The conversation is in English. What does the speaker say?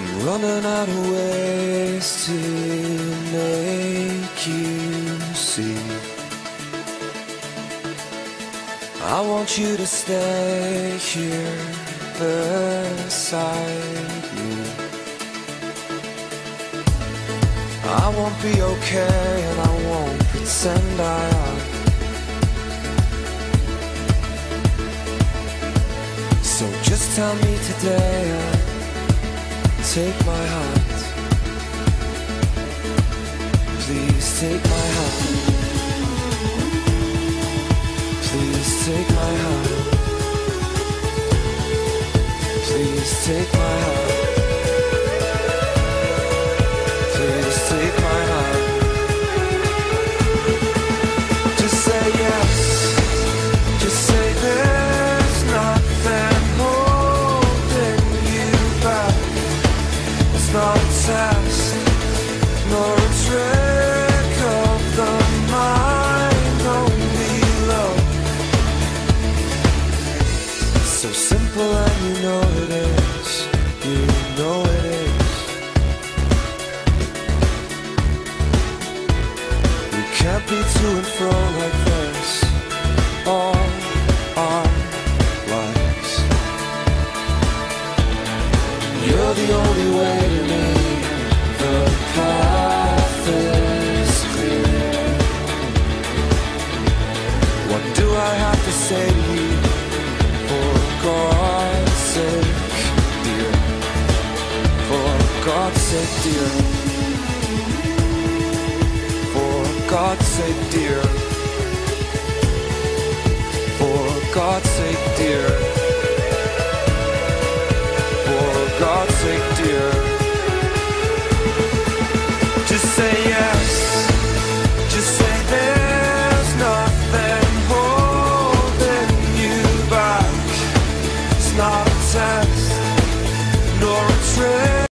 I'm running out of ways to make you see. I want you to stay here beside me. I won't be okay and I won't pretend I am. So just tell me today take my heart. Please take my hand. Please take my hand. Please take my hand. Not a test, nor a trick of the mind, only love. So simple and you know it is. You know it is. Can't be to and fro like this all The only way to. The path is clear. What do I have to say to you? For God's sake, dear. For God's sake, dear. For God's sake, dear. For God's sake, dear. Sake, dear.